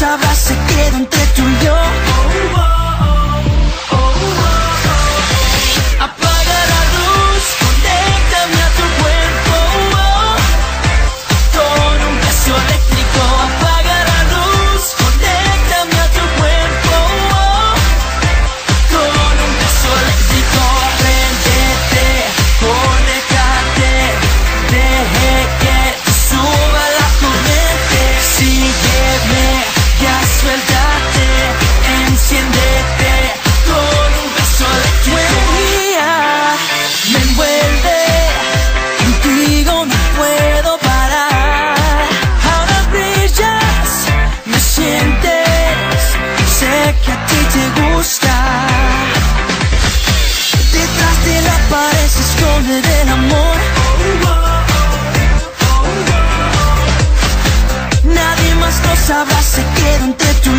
palabras se quedan entre tú y yo. nombre del amor. Nadie más lo sabrá, se queda entre tu